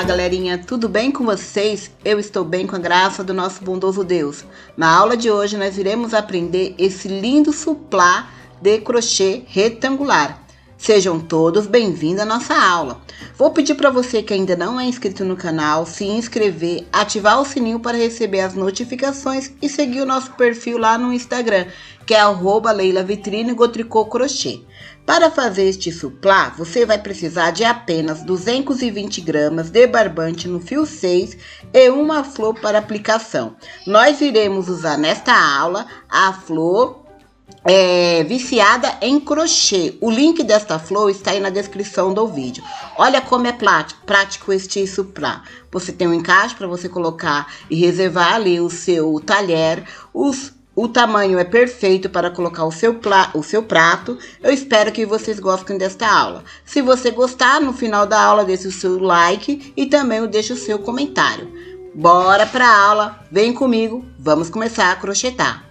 Olá, galerinha, tudo bem com vocês? Eu estou bem com a graça do nosso bondoso Deus. Na aula de hoje, nós iremos aprender esse lindo suplá de crochê retangular. Sejam todos bem-vindos à nossa aula. Vou pedir para você que ainda não é inscrito no canal, se inscrever, ativar o sininho para receber as notificações e seguir o nosso perfil lá no Instagram, que é arroba Para fazer este suplá, você vai precisar de apenas 220 gramas de barbante no fio 6 e uma flor para aplicação. Nós iremos usar nesta aula a flor é, viciada em crochê. O link desta flor está aí na descrição do vídeo. Olha como é prático, prático este suplá. Você tem um encaixe para você colocar e reservar ali o seu talher, os o tamanho é perfeito para colocar o seu, o seu prato. Eu espero que vocês gostem desta aula. Se você gostar, no final da aula, deixe o seu like e também deixe o seu comentário. Bora para a aula, vem comigo, vamos começar a crochetar.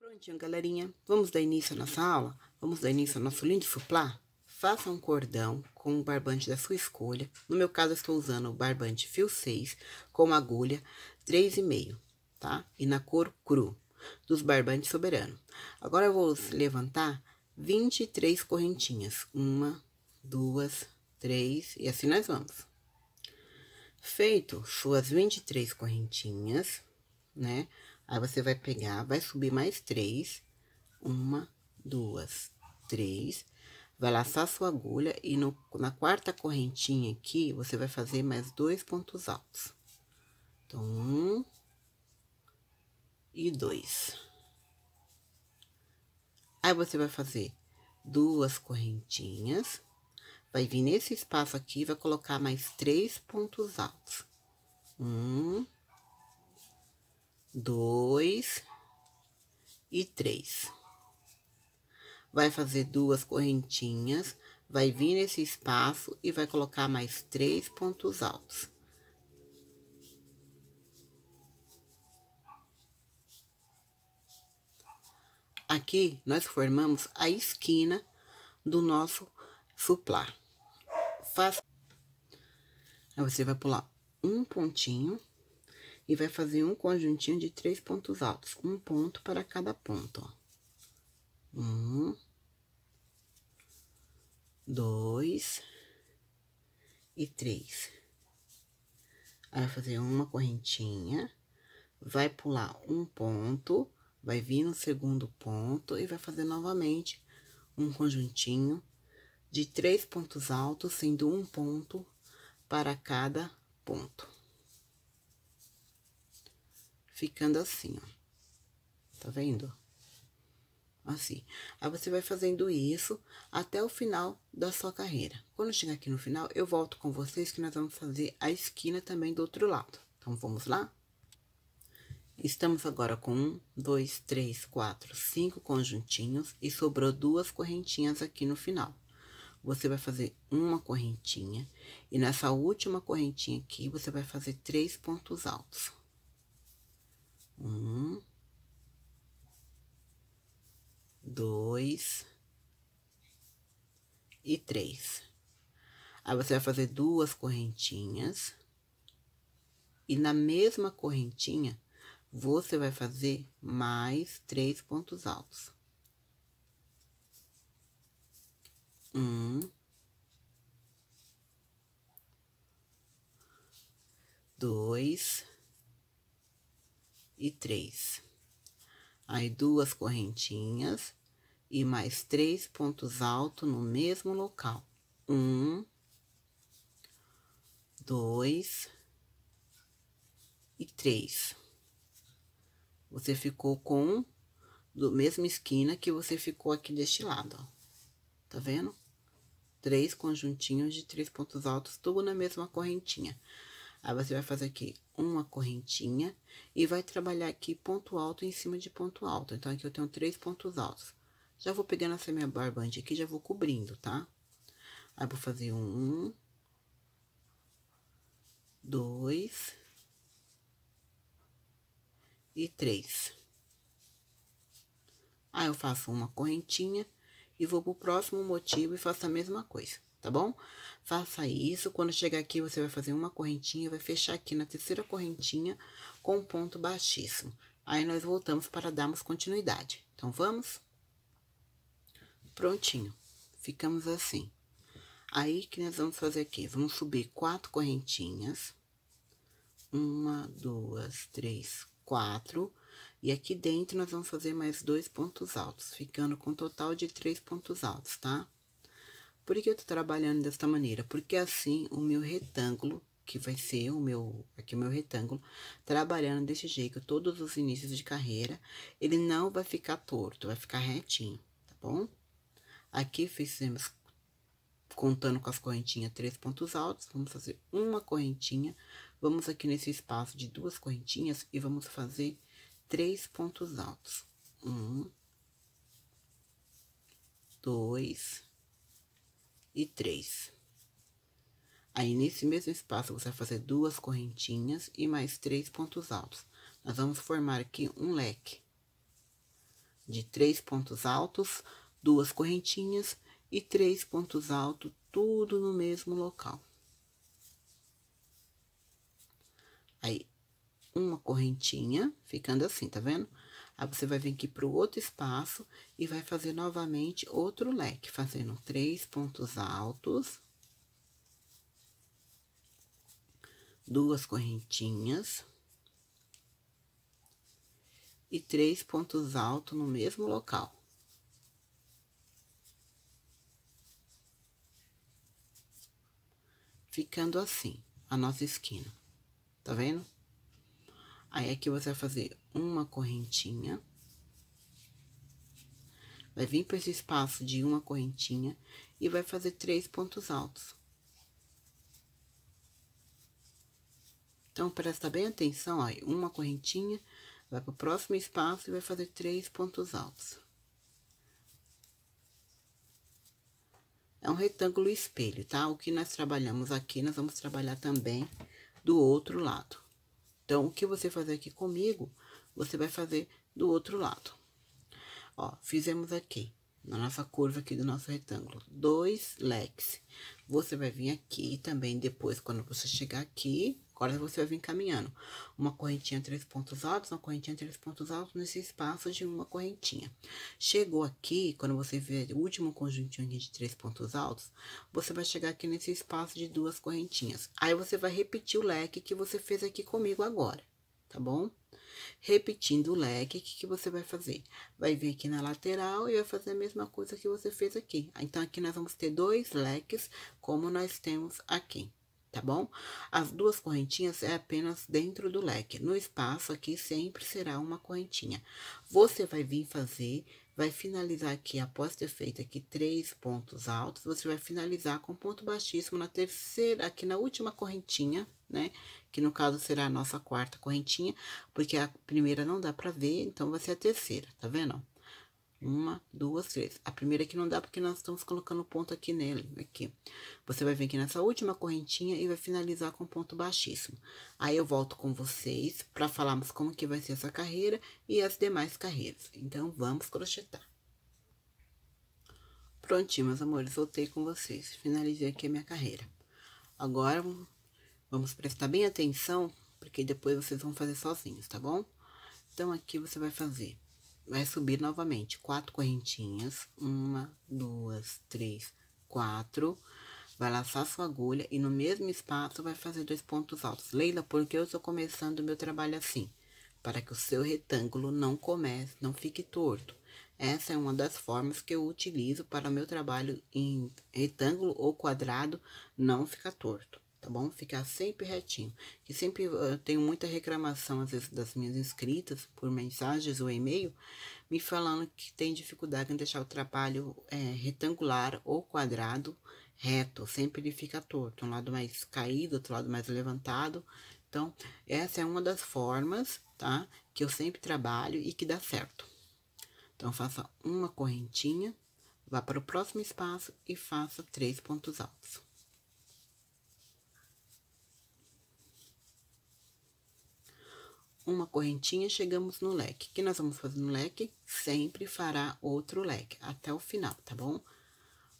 Prontinho, galerinha, vamos dar início à nossa aula? Vamos dar início ao nosso lindo suplá? Faça um cordão com o barbante da sua escolha. No meu caso, estou usando o barbante fio 6 com agulha 3,5 tá? E na cor cru, dos barbantes soberano. Agora, eu vou levantar 23 correntinhas. Uma, duas, três, e assim nós vamos. Feito suas 23 correntinhas, né? Aí, você vai pegar, vai subir mais três. Uma, duas, três. Vai laçar sua agulha e no, na quarta correntinha aqui, você vai fazer mais dois pontos altos. Então, um, e dois. Aí, você vai fazer duas correntinhas, vai vir nesse espaço aqui, vai colocar mais três pontos altos. Um, dois e três. Vai fazer duas correntinhas, vai vir nesse espaço e vai colocar mais três pontos altos. Aqui, nós formamos a esquina do nosso suplá. Faça... Aí, você vai pular um pontinho e vai fazer um conjuntinho de três pontos altos. Um ponto para cada ponto, ó. Um, dois e três. Aí, vai fazer uma correntinha, vai pular um ponto vai vir no segundo ponto e vai fazer novamente um conjuntinho de três pontos altos, sendo um ponto para cada ponto. Ficando assim, ó. Tá vendo? Assim. Aí, você vai fazendo isso até o final da sua carreira. Quando chegar aqui no final, eu volto com vocês que nós vamos fazer a esquina também do outro lado. Então, vamos lá? Estamos agora com um, dois, três, quatro, cinco conjuntinhos e sobrou duas correntinhas aqui no final. Você vai fazer uma correntinha e nessa última correntinha aqui, você vai fazer três pontos altos. Um, dois e três. Aí, você vai fazer duas correntinhas e na mesma correntinha, você vai fazer mais três pontos altos. Um. Dois. E três. Aí, duas correntinhas e mais três pontos altos no mesmo local. Um. Dois. E três você ficou com do mesma esquina que você ficou aqui deste lado, ó. Tá vendo? Três conjuntinhos de três pontos altos, tudo na mesma correntinha. Aí, você vai fazer aqui uma correntinha e vai trabalhar aqui ponto alto em cima de ponto alto. Então, aqui eu tenho três pontos altos. Já vou pegando essa minha barbante aqui, já vou cobrindo, tá? Aí, vou fazer um, dois e três. Aí, eu faço uma correntinha e vou pro próximo motivo e faço a mesma coisa, tá bom? Faça isso, quando chegar aqui, você vai fazer uma correntinha, vai fechar aqui na terceira correntinha com um ponto baixíssimo. Aí, nós voltamos para darmos continuidade. Então, vamos? Prontinho. Ficamos assim. Aí, que nós vamos fazer aqui? Vamos subir quatro correntinhas. Uma, duas, três, quatro. E aqui dentro, nós vamos fazer mais dois pontos altos, ficando com um total de três pontos altos, tá? Por que eu tô trabalhando desta maneira? Porque assim, o meu retângulo, que vai ser o meu, aqui o meu retângulo, trabalhando desse jeito, todos os inícios de carreira, ele não vai ficar torto, vai ficar retinho, tá bom? Aqui fizemos, contando com as correntinhas, três pontos altos, vamos fazer uma correntinha, vamos aqui nesse espaço de duas correntinhas e vamos fazer três pontos altos. Um, dois e três. Aí, nesse mesmo espaço, você vai fazer duas correntinhas e mais três pontos altos. Nós vamos formar aqui um leque de três pontos altos, duas correntinhas e três pontos altos, tudo no mesmo local. Aí, uma correntinha, ficando assim, tá vendo? Aí, você vai vir aqui pro outro espaço e vai fazer novamente outro leque, fazendo três pontos altos. Duas correntinhas. E três pontos altos no mesmo local. Ficando assim, a nossa esquina. Tá vendo? Aí, aqui você vai fazer uma correntinha. Vai vir para esse espaço de uma correntinha e vai fazer três pontos altos. Então, presta bem atenção, ó, uma correntinha, vai para o próximo espaço e vai fazer três pontos altos. É um retângulo espelho, tá? O que nós trabalhamos aqui, nós vamos trabalhar também do outro lado. Então, o que você fazer aqui comigo, você vai fazer do outro lado. Ó, fizemos aqui, na nossa curva aqui do nosso retângulo, dois leques. Você vai vir aqui também, depois, quando você chegar aqui, Agora, você vai vir caminhando. Uma correntinha, três pontos altos, uma correntinha, três pontos altos, nesse espaço de uma correntinha. Chegou aqui, quando você vê o último conjuntinho aqui de três pontos altos, você vai chegar aqui nesse espaço de duas correntinhas. Aí, você vai repetir o leque que você fez aqui comigo agora, tá bom? Repetindo o leque, o que, que você vai fazer? Vai vir aqui na lateral e vai fazer a mesma coisa que você fez aqui. Então, aqui nós vamos ter dois leques, como nós temos aqui tá bom? As duas correntinhas é apenas dentro do leque. No espaço aqui sempre será uma correntinha. Você vai vir fazer, vai finalizar aqui, após ter feito aqui três pontos altos, você vai finalizar com ponto baixíssimo na terceira, aqui na última correntinha, né? Que no caso será a nossa quarta correntinha, porque a primeira não dá pra ver, então vai ser a terceira, tá vendo? Uma, duas, três. A primeira aqui não dá porque nós estamos colocando ponto aqui nele, aqui. Você vai vir aqui nessa última correntinha e vai finalizar com ponto baixíssimo. Aí, eu volto com vocês para falarmos como que vai ser essa carreira e as demais carreiras. Então, vamos crochetar. Prontinho, meus amores, voltei com vocês. Finalizei aqui a minha carreira. Agora, vamos prestar bem atenção, porque depois vocês vão fazer sozinhos, tá bom? Então, aqui você vai fazer vai subir novamente quatro correntinhas, uma, duas, três, quatro, vai laçar sua agulha e no mesmo espaço vai fazer dois pontos altos. Leila, porque eu estou começando o meu trabalho assim? Para que o seu retângulo não comece, não fique torto. Essa é uma das formas que eu utilizo para o meu trabalho em retângulo ou quadrado não ficar torto tá bom? Ficar sempre retinho. Que sempre eu tenho muita reclamação, às vezes, das minhas inscritas, por mensagens ou e-mail, me falando que tem dificuldade em deixar o trabalho é, retangular ou quadrado reto. Sempre ele fica torto, um lado mais caído, outro lado mais levantado. Então, essa é uma das formas, tá? Que eu sempre trabalho e que dá certo. Então, faça uma correntinha, vá para o próximo espaço e faça três pontos altos. Uma correntinha, chegamos no leque. O que nós vamos fazer no leque? Sempre fará outro leque, até o final, tá bom?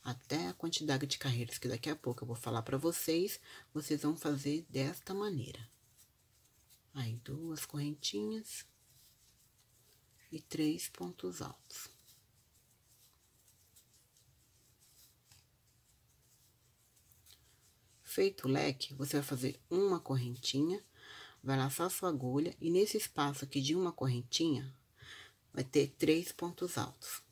Até quantidade de carreiras que daqui a pouco eu vou falar para vocês, vocês vão fazer desta maneira. Aí, duas correntinhas e três pontos altos. Feito o leque, você vai fazer uma correntinha, vai laçar sua agulha e nesse espaço aqui de uma correntinha, vai ter três pontos altos.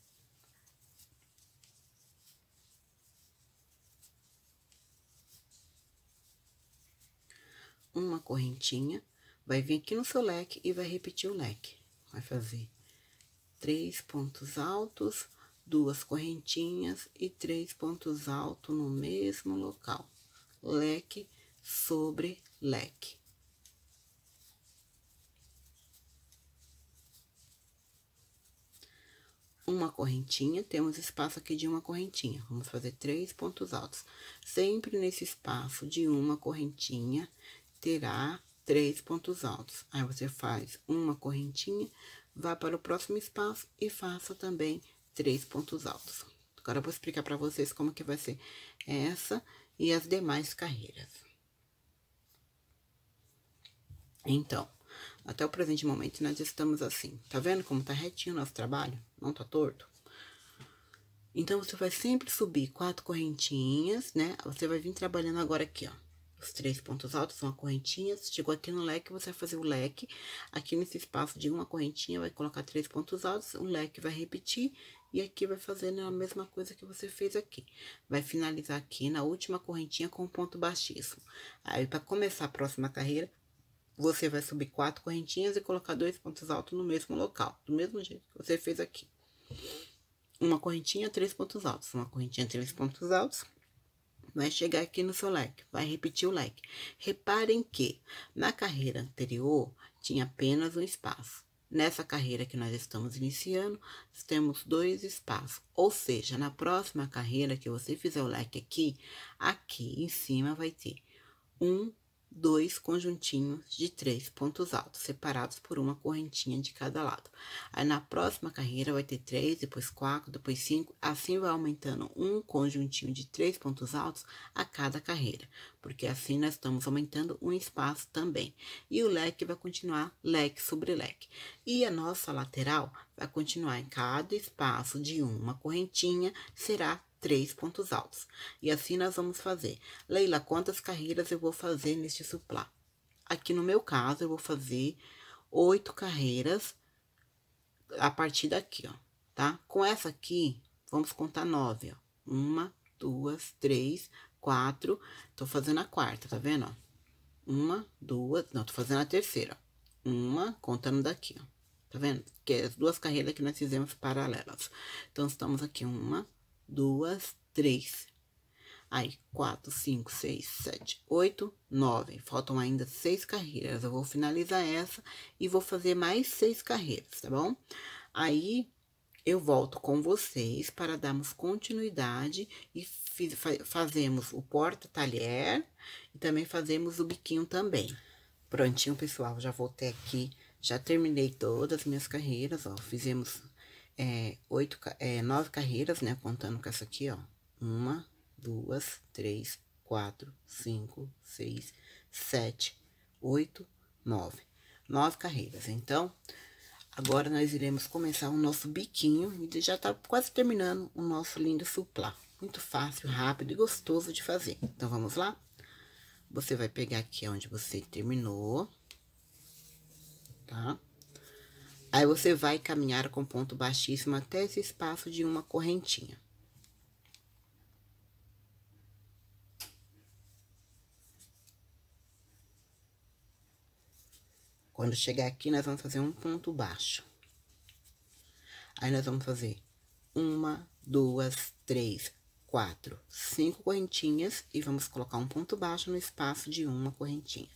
Uma correntinha, vai vir aqui no seu leque e vai repetir o leque. Vai fazer três pontos altos, duas correntinhas e três pontos altos no mesmo local leque sobre leque. Uma correntinha, temos espaço aqui de uma correntinha. Vamos fazer três pontos altos. Sempre nesse espaço de uma correntinha, terá três pontos altos. Aí, você faz uma correntinha, vá para o próximo espaço e faça também três pontos altos. Agora, eu vou explicar para vocês como que vai ser essa e as demais carreiras. Então, até o presente momento nós estamos assim. Tá vendo como tá retinho o nosso trabalho? Não tá torto? Então, você vai sempre subir quatro correntinhas, né? Você vai vir trabalhando agora aqui, ó. Os três pontos altos são a correntinha. Chegou aqui no leque, você vai fazer o leque. Aqui nesse espaço de uma correntinha, vai colocar três pontos altos. O leque vai repetir e aqui vai fazendo a mesma coisa que você fez aqui. Vai finalizar aqui na última correntinha com ponto baixíssimo. Aí, para começar a próxima carreira, você vai subir quatro correntinhas e colocar dois pontos altos no mesmo local, do mesmo jeito que você fez aqui. Uma correntinha, três pontos altos. Uma correntinha, três pontos altos. Vai chegar aqui no seu leque, vai repetir o leque. Reparem que na carreira anterior tinha apenas um espaço. Nessa carreira que nós estamos iniciando, temos dois espaços. Ou seja, na próxima carreira que você fizer o leque aqui, aqui em cima vai ter um dois conjuntinhos de três pontos altos, separados por uma correntinha de cada lado. Aí, na próxima carreira, vai ter três, depois quatro, depois cinco, assim vai aumentando um conjuntinho de três pontos altos a cada carreira, porque assim nós estamos aumentando um espaço também. E o leque vai continuar leque sobre leque. E a nossa lateral vai continuar em cada espaço de uma correntinha, será três pontos altos. E assim nós vamos fazer. Leila, quantas carreiras eu vou fazer neste suplá? Aqui no meu caso, eu vou fazer oito carreiras a partir daqui, ó, tá? Com essa aqui, vamos contar nove, ó. Uma, duas, três, quatro. Tô fazendo a quarta, tá vendo, ó? Uma, duas, não, tô fazendo a terceira. Uma, contando daqui, ó. Tá vendo? Que é as duas carreiras que nós fizemos paralelas. Então, estamos aqui uma, duas, três. Aí, quatro, cinco, seis, sete, oito, nove. Faltam ainda seis carreiras. Eu vou finalizar essa e vou fazer mais seis carreiras, tá bom? Aí, eu volto com vocês para darmos continuidade e fazemos o porta-talher e também fazemos o biquinho também. Prontinho, pessoal, já voltei aqui, já terminei todas as minhas carreiras, ó, fizemos é, oito, é, nove carreiras, né? Contando com essa aqui, ó. Uma, duas, três, quatro, cinco, seis, sete, oito, nove. Nove carreiras. Então, agora nós iremos começar o nosso biquinho e já tá quase terminando o nosso lindo suplá. Muito fácil, rápido e gostoso de fazer. Então, vamos lá? Você vai pegar aqui onde você terminou, tá? Aí, você vai caminhar com ponto baixíssimo até esse espaço de uma correntinha. Quando chegar aqui, nós vamos fazer um ponto baixo. Aí, nós vamos fazer uma, duas, três, quatro, cinco correntinhas e vamos colocar um ponto baixo no espaço de uma correntinha.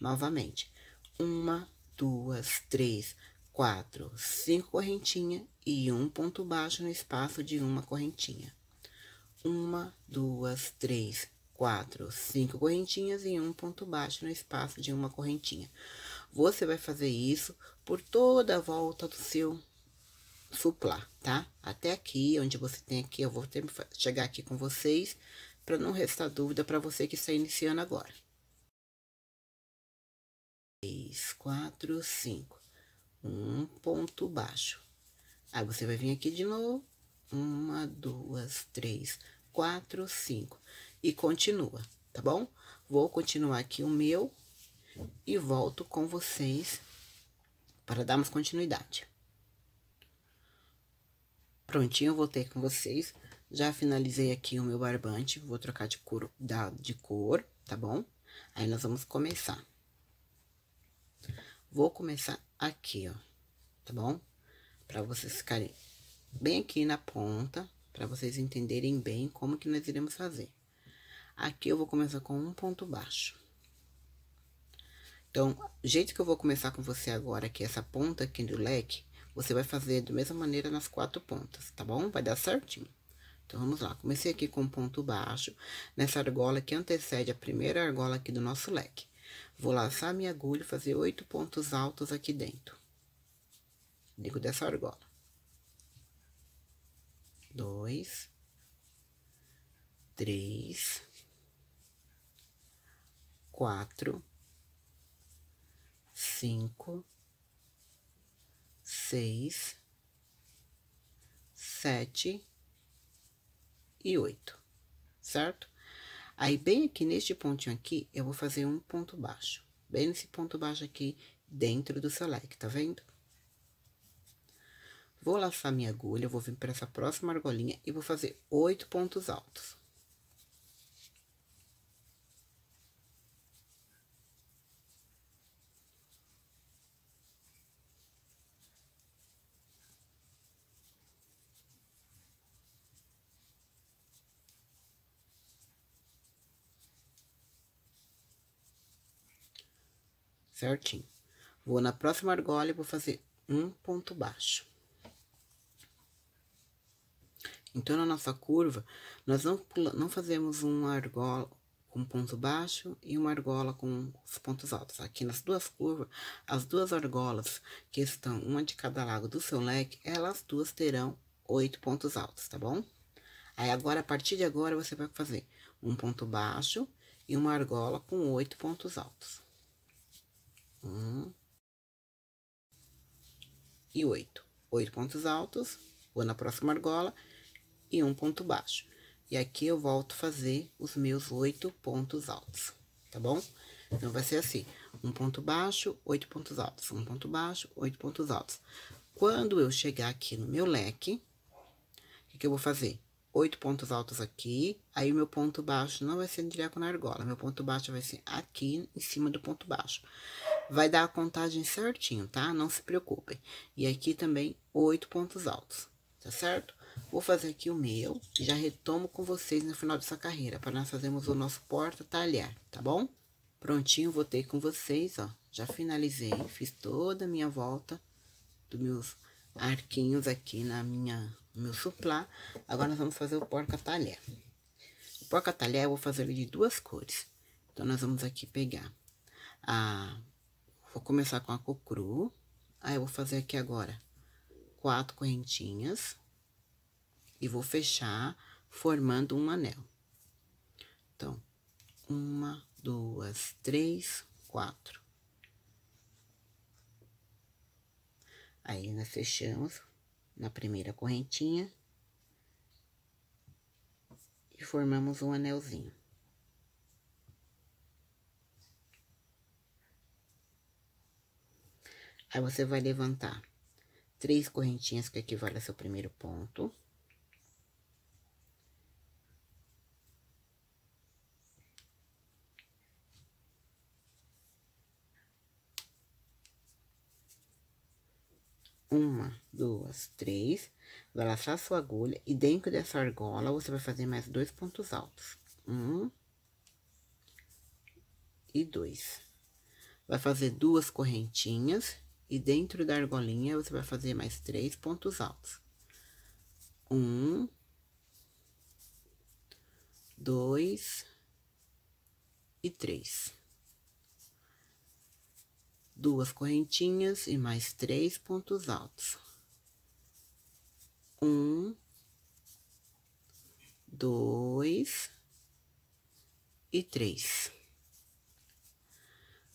Novamente, uma, duas, três, quatro, cinco correntinhas e um ponto baixo no espaço de uma correntinha. Uma, duas, três, quatro, cinco correntinhas e um ponto baixo no espaço de uma correntinha. Você vai fazer isso por toda a volta do seu suplar, tá? Até aqui, onde você tem aqui, eu vou ter, chegar aqui com vocês, para não restar dúvida para você que está iniciando agora. Três, quatro, cinco. Um ponto baixo. Aí, você vai vir aqui de novo. Uma, duas, três, quatro, cinco. E continua, tá bom? Vou continuar aqui o meu e volto com vocês para darmos continuidade. Prontinho, voltei com vocês. Já finalizei aqui o meu barbante, vou trocar de cor, de cor, tá bom? Aí, nós vamos começar. Vou começar aqui, ó, tá bom? Pra vocês ficarem bem aqui na ponta, pra vocês entenderem bem como que nós iremos fazer. Aqui eu vou começar com um ponto baixo. Então, o jeito que eu vou começar com você agora, que é essa ponta aqui do leque, você vai fazer da mesma maneira nas quatro pontas, tá bom? Vai dar certinho. Então, vamos lá. Comecei aqui com um ponto baixo, nessa argola que antecede a primeira argola aqui do nosso leque. Vou laçar minha agulha fazer oito pontos altos aqui dentro. Digo dessa argola. Dois. Três. Quatro cinco, seis, sete e oito, certo? Aí, bem aqui neste pontinho aqui, eu vou fazer um ponto baixo. Bem nesse ponto baixo aqui, dentro do seu leque, tá vendo? Vou laçar minha agulha, vou vir para essa próxima argolinha e vou fazer oito pontos altos. Certinho. Vou na próxima argola e vou fazer um ponto baixo. Então, na nossa curva, nós não, não fazemos uma argola com ponto baixo e uma argola com os pontos altos. Aqui nas duas curvas, as duas argolas que estão uma de cada lado do seu leque, elas duas terão oito pontos altos, tá bom? Aí, agora, a partir de agora, você vai fazer um ponto baixo e uma argola com oito pontos altos. Um. E oito. Oito pontos altos, vou na próxima argola e um ponto baixo. E aqui eu volto a fazer os meus oito pontos altos, tá bom? Então, vai ser assim, um ponto baixo, oito pontos altos, um ponto baixo, oito pontos altos. Quando eu chegar aqui no meu leque, o que, que eu vou fazer? Oito pontos altos aqui, aí meu ponto baixo não vai ser direto na argola, meu ponto baixo vai ser aqui em cima do ponto baixo. Vai dar a contagem certinho, tá? Não se preocupem. E aqui também, oito pontos altos, tá certo? Vou fazer aqui o meu, já retomo com vocês no final dessa carreira, para nós fazermos o nosso porta-talhar, tá bom? Prontinho, voltei com vocês, ó. Já finalizei, fiz toda a minha volta dos meus arquinhos aqui na minha, no meu suplá. Agora, nós vamos fazer o porca-talher. O porca-talher eu vou fazer ele de duas cores. Então, nós vamos aqui pegar a Vou começar com a cor cru. Aí, eu vou fazer aqui agora quatro correntinhas. E vou fechar formando um anel. Então, uma, duas, três, quatro. Aí, nós fechamos na primeira correntinha. E formamos um anelzinho. Aí, você vai levantar três correntinhas que equivale ao seu primeiro ponto. Uma, duas, três. Vai laçar sua agulha e dentro dessa argola você vai fazer mais dois pontos altos. Um e dois. Vai fazer duas correntinhas e dentro da argolinha, você vai fazer mais três pontos altos. Um, dois e três. Duas correntinhas e mais três pontos altos. Um, dois e três.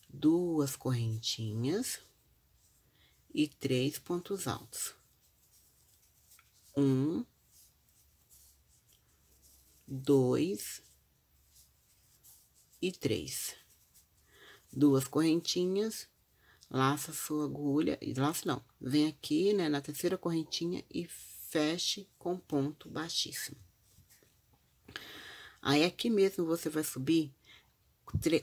Duas correntinhas e três pontos altos. Um, dois e três. Duas correntinhas, laça sua agulha, e laça não, vem aqui, né, na terceira correntinha e feche com ponto baixíssimo. Aí, aqui mesmo, você vai subir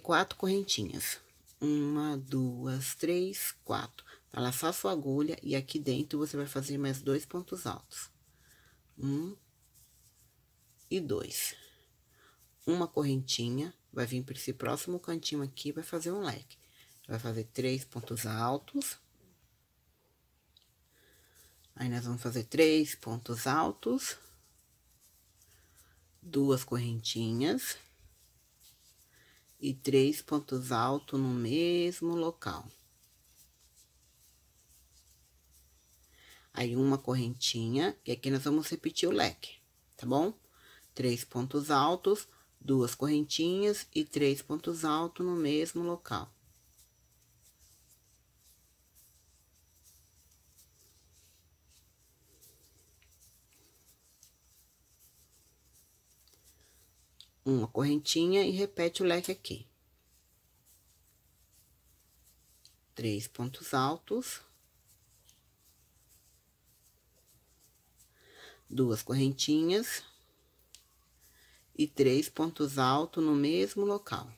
quatro correntinhas. Uma, duas, três, quatro. Vai laçar sua agulha e aqui dentro você vai fazer mais dois pontos altos. Um e dois. Uma correntinha, vai vir para esse próximo cantinho aqui, vai fazer um leque. Vai fazer três pontos altos. Aí, nós vamos fazer três pontos altos duas correntinhas e três pontos altos no mesmo local. Aí, uma correntinha, e aqui nós vamos repetir o leque, tá bom? Três pontos altos, duas correntinhas e três pontos altos no mesmo local. uma correntinha e repete o leque aqui. Três pontos altos. Duas correntinhas. E três pontos altos no mesmo local.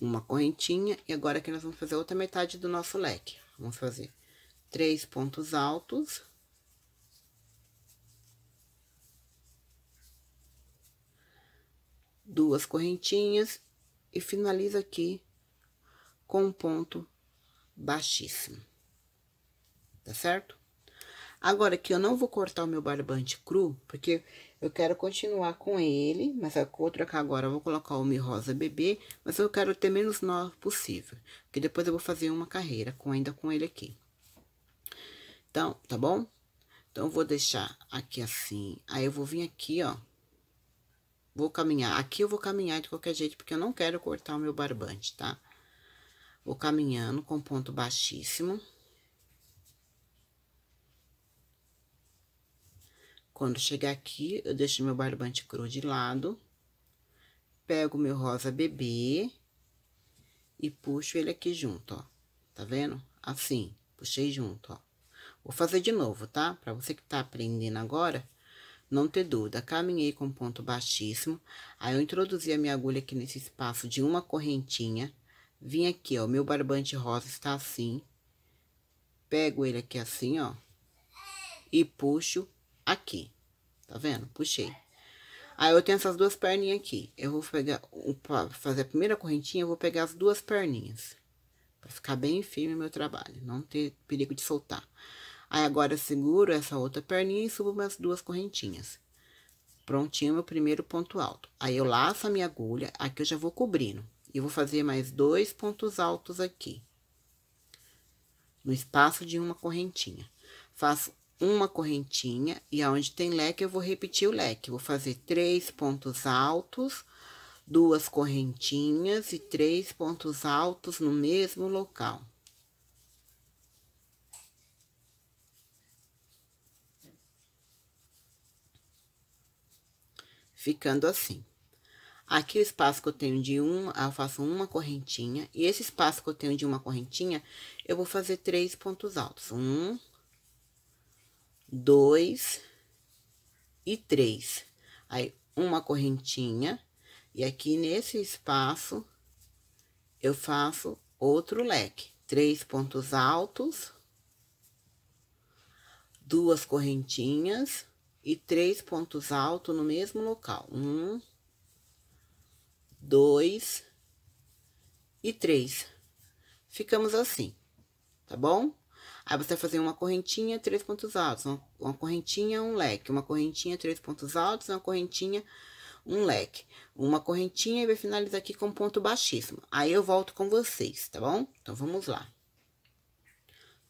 Uma correntinha, e agora que nós vamos fazer outra metade do nosso leque. Vamos fazer três pontos altos. duas correntinhas e finaliza aqui com um ponto baixíssimo. Tá certo? Agora que eu não vou cortar o meu barbante cru, porque eu quero continuar com ele, mas a vou trocar agora, eu vou colocar o Mi Rosa Bebê, mas eu quero ter menos nó possível, porque depois eu vou fazer uma carreira com ainda com ele aqui. Então, tá bom? Então, eu vou deixar aqui assim, aí eu vou vir aqui, ó, Vou caminhar. Aqui eu vou caminhar de qualquer jeito, porque eu não quero cortar o meu barbante, tá? Vou caminhando com ponto baixíssimo. Quando chegar aqui, eu deixo meu barbante cru de lado. Pego meu rosa bebê e puxo ele aqui junto, ó. Tá vendo? Assim, puxei junto, ó. Vou fazer de novo, tá? Pra você que tá aprendendo agora, não ter dúvida, caminhei com ponto baixíssimo, aí eu introduzi a minha agulha aqui nesse espaço de uma correntinha, vim aqui, ó, meu barbante rosa está assim, pego ele aqui assim, ó, e puxo aqui, tá vendo? Puxei. Aí, eu tenho essas duas perninhas aqui, eu vou pegar, para fazer a primeira correntinha, eu vou pegar as duas perninhas, para ficar bem firme o meu trabalho, não ter perigo de soltar. Aí, agora, eu seguro essa outra perninha e subo minhas duas correntinhas. Prontinho meu primeiro ponto alto. Aí, eu laço a minha agulha, aqui eu já vou cobrindo. E vou fazer mais dois pontos altos aqui. No espaço de uma correntinha. Faço uma correntinha e aonde tem leque eu vou repetir o leque. Vou fazer três pontos altos, duas correntinhas e três pontos altos no mesmo local. ficando assim. Aqui o espaço que eu tenho de um, eu faço uma correntinha, e esse espaço que eu tenho de uma correntinha, eu vou fazer três pontos altos. Um, dois e três. Aí, uma correntinha, e aqui nesse espaço, eu faço outro leque. Três pontos altos, duas correntinhas e três pontos altos no mesmo local. Um, dois e três. Ficamos assim, tá bom? Aí, você vai fazer uma correntinha, três pontos altos, uma, uma correntinha, um leque, uma correntinha, três pontos altos, uma correntinha, um leque, uma correntinha e vai finalizar aqui com ponto baixíssimo. Aí, eu volto com vocês, tá bom? Então, vamos lá.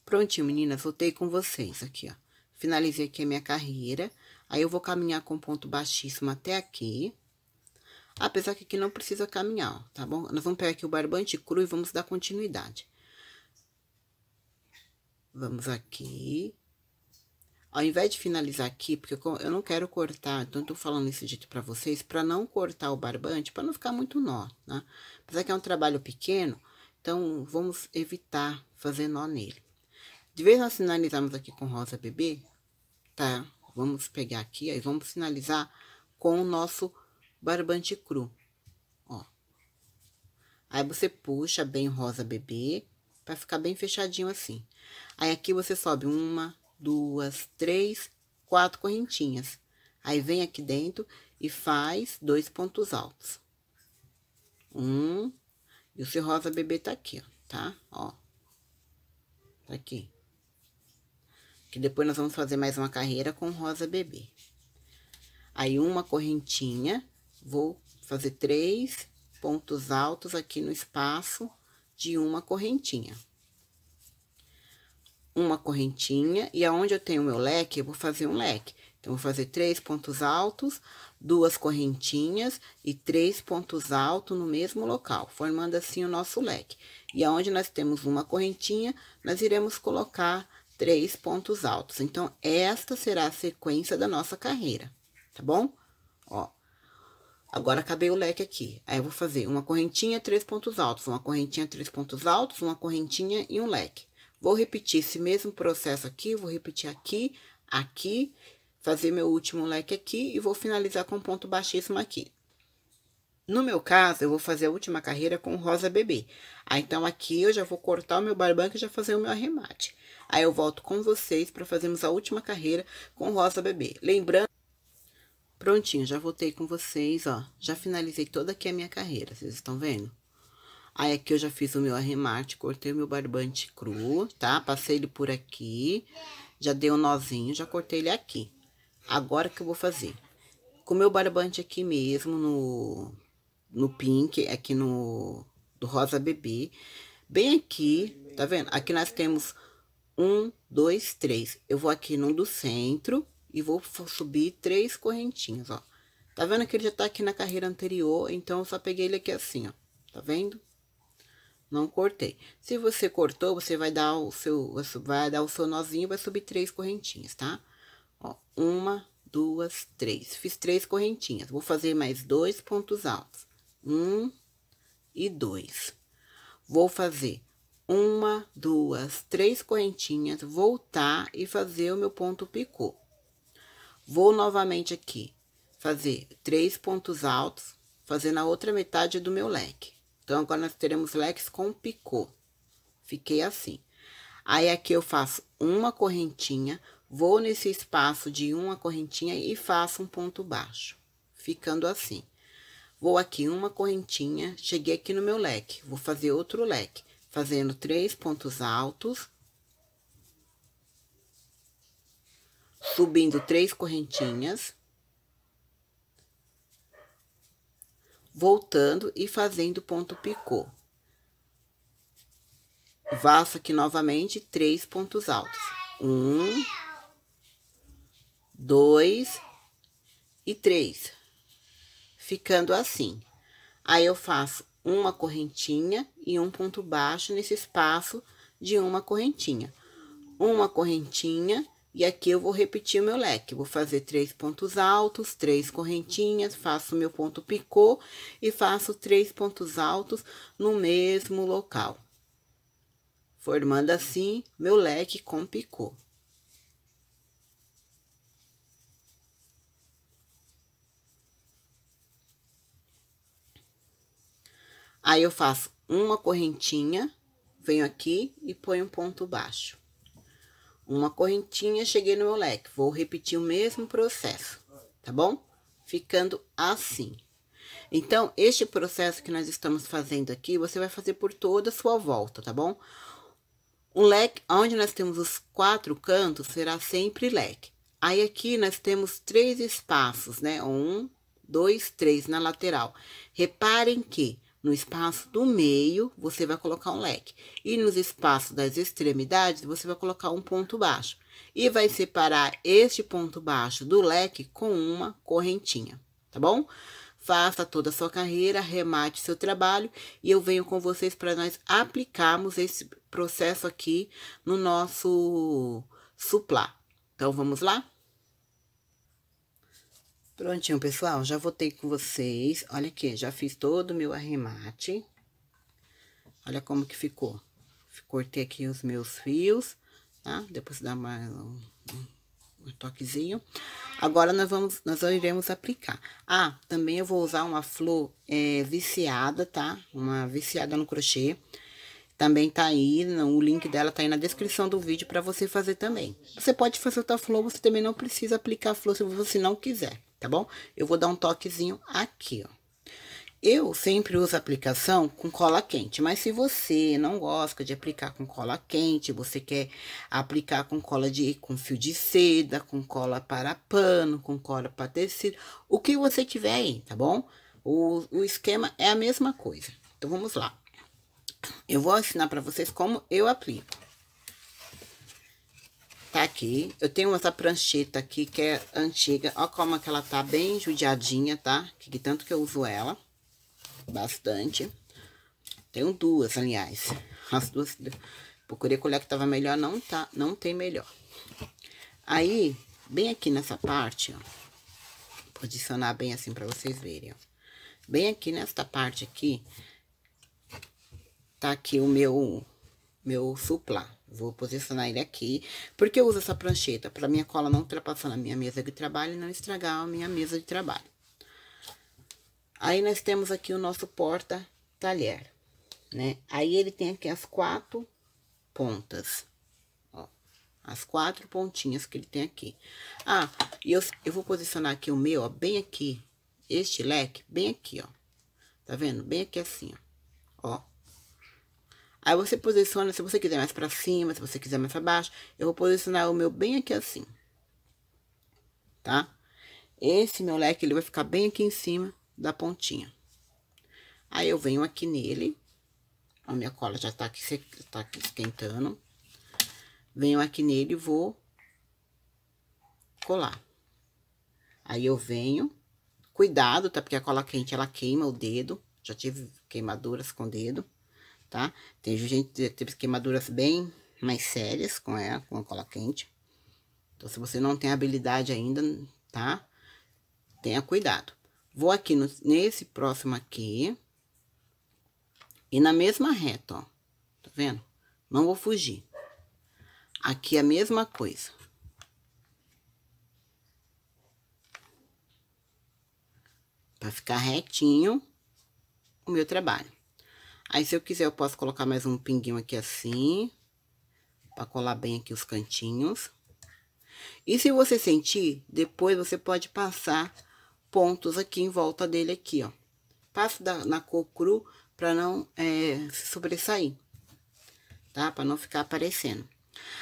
Prontinho, meninas, voltei com vocês aqui, ó. Finalizei aqui a minha carreira. Aí, eu vou caminhar com ponto baixíssimo até aqui. Apesar que aqui não precisa caminhar, ó, tá bom? Nós vamos pegar aqui o barbante cru e vamos dar continuidade. Vamos aqui. Ao invés de finalizar aqui, porque eu não quero cortar, então tô falando desse jeito pra vocês, pra não cortar o barbante, pra não ficar muito nó, né? Apesar que é um trabalho pequeno, então vamos evitar fazer nó nele. De vez nós finalizarmos aqui com rosa bebê, tá? Vamos pegar aqui, aí vamos finalizar com o nosso barbante cru, ó. Aí você puxa bem rosa bebê, pra ficar bem fechadinho assim. Aí, aqui você sobe uma, duas, três, quatro correntinhas. Aí, vem aqui dentro e faz dois pontos altos. Um, e o seu rosa bebê tá aqui, ó, tá? Ó. Tá aqui. Que depois nós vamos fazer mais uma carreira com rosa bebê. Aí, uma correntinha, vou fazer três pontos altos aqui no espaço de uma correntinha uma correntinha, e aonde eu tenho meu leque, eu vou fazer um leque. Então, vou fazer três pontos altos, duas correntinhas e três pontos altos no mesmo local, formando assim o nosso leque. E aonde nós temos uma correntinha, nós iremos colocar três pontos altos. Então, esta será a sequência da nossa carreira, tá bom? Ó. Agora, acabei o leque aqui. Aí, eu vou fazer uma correntinha, três pontos altos, uma correntinha, três pontos altos, uma correntinha e um leque. Vou repetir esse mesmo processo aqui, vou repetir aqui, aqui, fazer meu último leque aqui e vou finalizar com ponto baixíssimo aqui. No meu caso, eu vou fazer a última carreira com rosa bebê. Aí, então, aqui eu já vou cortar o meu barbanco e já fazer o meu arremate. Aí, eu volto com vocês para fazermos a última carreira com rosa bebê. Lembrando... Prontinho, já voltei com vocês, ó. Já finalizei toda aqui a minha carreira, vocês estão vendo? Aí, aqui eu já fiz o meu arremate, cortei o meu barbante cru, tá? Passei ele por aqui, já dei um nozinho, já cortei ele aqui. Agora, que eu vou fazer? Com o meu barbante aqui mesmo, no, no pink, aqui no do rosa bebê, bem aqui, tá vendo? Aqui nós temos um, dois, três. Eu vou aqui no do centro e vou subir três correntinhas, ó. Tá vendo que ele já tá aqui na carreira anterior, então eu só peguei ele aqui assim, ó. Tá vendo? não cortei. Se você cortou, você vai dar o seu, vai dar o seu nozinho, vai subir três correntinhas, tá? Ó, uma, duas, três. Fiz três correntinhas. Vou fazer mais dois pontos altos. Um e dois. Vou fazer uma, duas, três correntinhas, voltar e fazer o meu ponto picô. Vou novamente aqui fazer três pontos altos, fazer na outra metade do meu leque. Então, agora nós teremos leques com picô. Fiquei assim. Aí, aqui eu faço uma correntinha, vou nesse espaço de uma correntinha e faço um ponto baixo, ficando assim. Vou aqui uma correntinha, cheguei aqui no meu leque, vou fazer outro leque, fazendo três pontos altos. Subindo três correntinhas. voltando e fazendo ponto picô. Faço aqui novamente três pontos altos. Um, dois e três. Ficando assim. Aí, eu faço uma correntinha e um ponto baixo nesse espaço de uma correntinha. Uma correntinha e aqui eu vou repetir o meu leque, vou fazer três pontos altos, três correntinhas, faço meu ponto picô e faço três pontos altos no mesmo local. Formando assim meu leque com picô. Aí, eu faço uma correntinha, venho aqui e ponho um ponto baixo uma correntinha, cheguei no meu leque. Vou repetir o mesmo processo, tá bom? Ficando assim. Então, este processo que nós estamos fazendo aqui, você vai fazer por toda a sua volta, tá bom? O leque, onde nós temos os quatro cantos, será sempre leque. Aí, aqui, nós temos três espaços, né? Um, dois, três na lateral. Reparem que no espaço do meio, você vai colocar um leque. E nos espaços das extremidades, você vai colocar um ponto baixo. E vai separar este ponto baixo do leque com uma correntinha, tá bom? Faça toda a sua carreira, remate seu trabalho e eu venho com vocês para nós aplicarmos esse processo aqui no nosso suplá. Então, vamos lá? Prontinho, pessoal, já voltei com vocês. Olha aqui, já fiz todo o meu arremate. Olha como que ficou. Cortei aqui os meus fios, tá? Depois dá mais um, um toquezinho. Agora, nós vamos, nós iremos aplicar. Ah, também eu vou usar uma flor é, viciada, tá? Uma viciada no crochê. Também tá aí, o link dela tá aí na descrição do vídeo para você fazer também. Você pode fazer outra flor, você também não precisa aplicar a flor se você não quiser tá bom? Eu vou dar um toquezinho aqui, ó. Eu sempre uso aplicação com cola quente, mas se você não gosta de aplicar com cola quente, você quer aplicar com cola de com fio de seda, com cola para pano, com cola para tecido, o que você tiver aí, tá bom? O, o esquema é a mesma coisa. Então, vamos lá. Eu vou ensinar para vocês como eu aplico. Tá aqui. Eu tenho essa prancheta aqui, que é antiga. Ó como que ela tá bem judiadinha, tá? Que tanto que eu uso ela. Bastante. Tenho duas, aliás. As duas... Procurei colher que tava melhor, não tá, não tem melhor. Aí, bem aqui nessa parte, ó. Posicionar bem assim pra vocês verem, ó. Bem aqui nesta parte aqui, tá aqui o meu, meu suplá. Vou posicionar ele aqui, porque eu uso essa prancheta para minha cola não ultrapassar na minha mesa de trabalho e não estragar a minha mesa de trabalho. Aí, nós temos aqui o nosso porta-talher, né? Aí, ele tem aqui as quatro pontas, ó. As quatro pontinhas que ele tem aqui. Ah, e eu, eu vou posicionar aqui o meu, ó, bem aqui, este leque, bem aqui, ó. Tá vendo? Bem aqui assim, ó. Ó. Aí você posiciona, se você quiser mais pra cima, se você quiser mais pra baixo, eu vou posicionar o meu bem aqui assim. Tá? Esse meu leque, ele vai ficar bem aqui em cima da pontinha. Aí, eu venho aqui nele. A minha cola já tá aqui, tá aqui esquentando. Venho aqui nele e vou colar. Aí, eu venho. Cuidado, tá? Porque a cola quente, ela queima o dedo. Já tive queimaduras com o dedo tá? Tem gente que teve queimaduras bem mais sérias com ela, com a cola quente. Então, se você não tem habilidade ainda, tá? Tenha cuidado. Vou aqui no, nesse próximo aqui. E na mesma reta, ó. Tá vendo? Não vou fugir. Aqui a mesma coisa. Pra ficar retinho o meu trabalho. Aí, se eu quiser, eu posso colocar mais um pinguinho aqui assim, pra colar bem aqui os cantinhos. E se você sentir, depois você pode passar pontos aqui em volta dele aqui, ó. Passe da, na cor cru pra não é, se sobressair, tá? Pra não ficar aparecendo.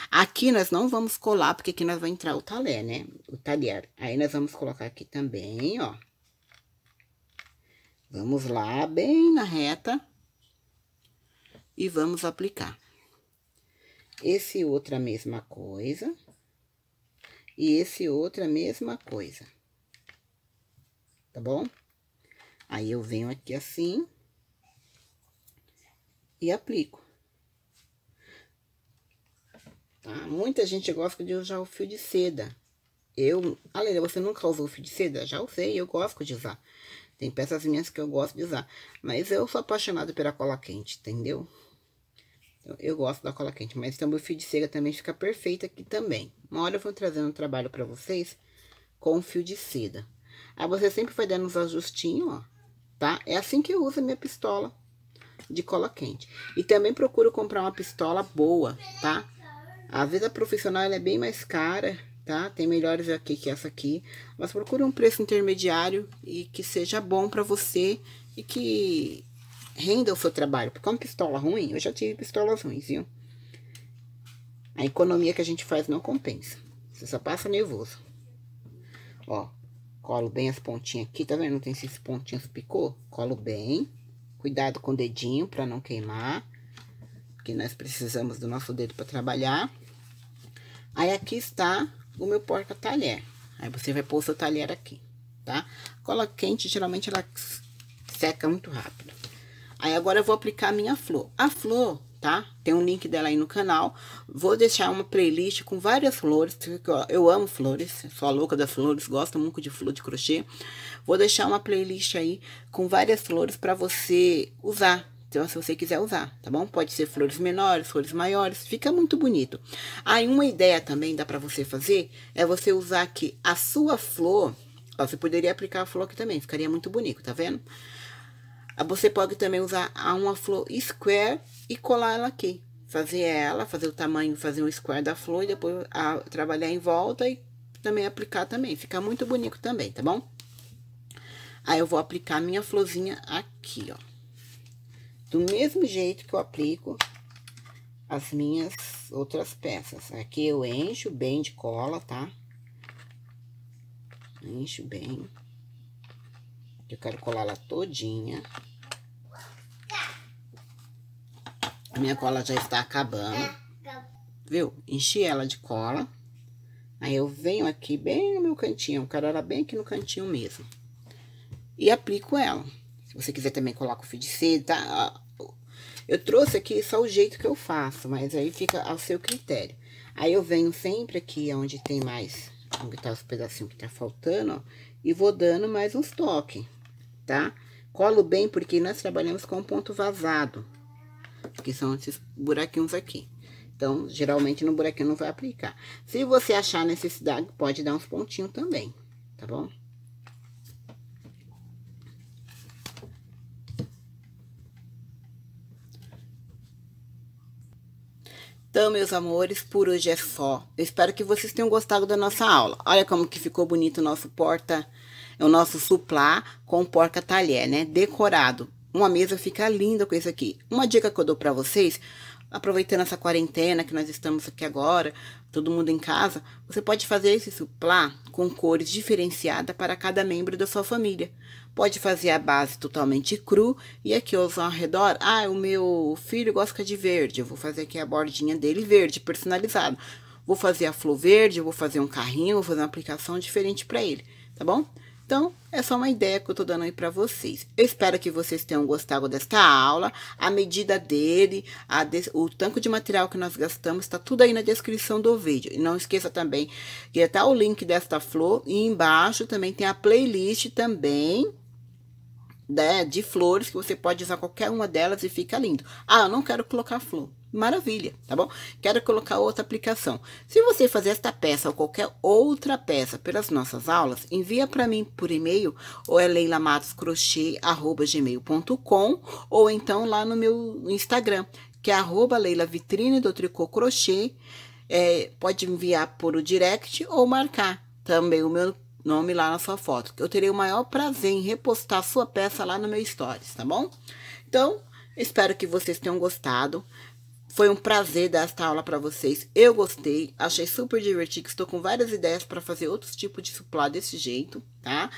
Aqui nós não vamos colar, porque aqui nós vai entrar o talher, né? O talher. Aí nós vamos colocar aqui também, ó. Vamos lá, bem na reta e vamos aplicar. Esse outro a mesma coisa. E esse outro a mesma coisa. Tá bom? Aí, eu venho aqui assim. E aplico. Tá? Muita gente gosta de usar o fio de seda. Eu, Aleira, você nunca usou o fio de seda? Já usei, eu gosto de usar. Tem peças minhas que eu gosto de usar. Mas eu sou apaixonado pela cola quente, entendeu? Eu gosto da cola quente, mas fio de cera também fica perfeito aqui também. Uma hora eu vou trazendo um trabalho pra vocês com o fio de seda. Aí você sempre vai dando uns ajustinhos, ó, tá? É assim que eu uso a minha pistola de cola quente. E também procuro comprar uma pistola boa, tá? Às vezes a profissional é bem mais cara, tá? Tem melhores aqui que essa aqui. Mas procure um preço intermediário e que seja bom pra você e que renda o seu trabalho. Porque uma pistola ruim, eu já tive pistolas ruins, viu? A economia que a gente faz não compensa. Você só passa nervoso. Ó, colo bem as pontinhas aqui, tá vendo? Não tem esses pontinhos picou? Colo bem. Cuidado com o dedinho para não queimar, porque nós precisamos do nosso dedo para trabalhar. Aí, aqui está o meu porca-talher. Aí, você vai pôr o seu talher aqui, tá? Cola quente, geralmente, ela seca muito rápido. Aí, agora eu vou aplicar a minha flor. A flor, tá? Tem um link dela aí no canal. Vou deixar uma playlist com várias flores. Eu amo flores, sou a louca das flores, gosto muito de flor de crochê. Vou deixar uma playlist aí com várias flores para você usar. Então, se você quiser usar, tá bom? Pode ser flores menores, flores maiores, fica muito bonito. Aí, uma ideia também dá para você fazer é você usar aqui a sua flor. Ó, você poderia aplicar a flor aqui também, ficaria muito bonito, tá vendo? Você pode também usar uma flor square e colar ela aqui. Fazer ela, fazer o tamanho, fazer um square da flor e depois a, trabalhar em volta e também aplicar também. Fica muito bonito também, tá bom? Aí, eu vou aplicar minha florzinha aqui, ó. Do mesmo jeito que eu aplico as minhas outras peças. Aqui eu encho bem de cola, tá? Encho bem. Eu quero colar ela todinha. Minha cola já está acabando. Viu? Enchi ela de cola. Aí, eu venho aqui bem no meu cantinho. Eu quero ela bem aqui no cantinho mesmo. E aplico ela. Se você quiser também coloca o fio de seda, tá? Eu trouxe aqui só o jeito que eu faço, mas aí fica ao seu critério. Aí, eu venho sempre aqui onde tem mais, onde tá os pedacinhos que tá faltando, ó, e vou dando mais uns toques, tá? Colo bem porque nós trabalhamos com ponto vazado que são esses buraquinhos aqui. Então, geralmente no buraquinho não vai aplicar. Se você achar necessidade, pode dar uns pontinhos também, tá bom? Então, meus amores, por hoje é só. Eu espero que vocês tenham gostado da nossa aula. Olha como que ficou bonito o nosso porta, o nosso suplá com porca-talher, né? Decorado. Uma mesa fica linda com isso aqui. Uma dica que eu dou pra vocês, aproveitando essa quarentena que nós estamos aqui agora, todo mundo em casa, você pode fazer esse suplá com cores diferenciadas para cada membro da sua família. Pode fazer a base totalmente cru e aqui os ao redor, ah, o meu filho gosta de verde, eu vou fazer aqui a bordinha dele verde, personalizado. Vou fazer a flor verde, eu vou fazer um carrinho, vou fazer uma aplicação diferente para ele, tá bom? Então, é só uma ideia que eu tô dando aí para vocês. Eu espero que vocês tenham gostado desta aula. A medida dele, a de, o tanco de material que nós gastamos, está tudo aí na descrição do vídeo. E não esqueça também que tá o link desta flor e embaixo também tem a playlist também né, de flores, que você pode usar qualquer uma delas e fica lindo. Ah, eu não quero colocar flor. Maravilha, tá bom? Quero colocar outra aplicação. Se você fazer esta peça ou qualquer outra peça pelas nossas aulas, envia para mim por e-mail ou é leilamatoscrochê.gmail.com ou então lá no meu Instagram, que é arroba Leila Vitrine do Tricô Crochê. É, pode enviar por o direct ou marcar também o meu nome lá na sua foto. Eu terei o maior prazer em repostar sua peça lá no meu Stories, tá bom? Então, espero que vocês tenham gostado. Foi um prazer dar esta aula para vocês. Eu gostei, achei super divertido. Estou com várias ideias para fazer outros tipos de suplá desse jeito, tá?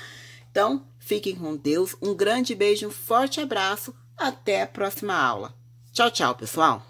Então, fiquem com Deus. Um grande beijo, um forte abraço. Até a próxima aula. Tchau, tchau, pessoal.